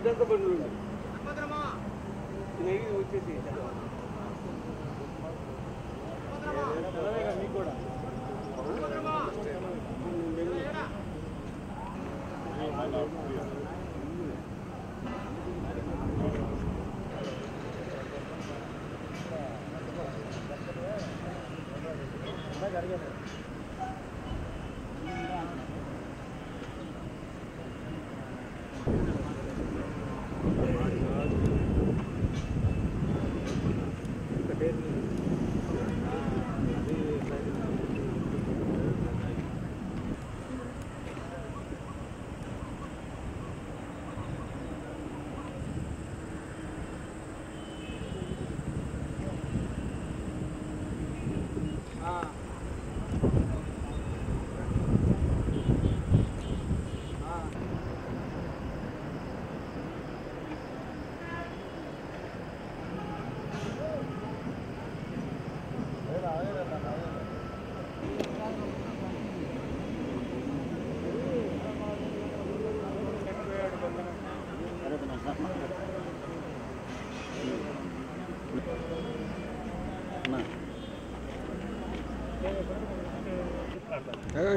ఇదంతా బండి ఉంది నెయ్యి వచ్చేసి మీకు కూడా జరిగేది bit. है ना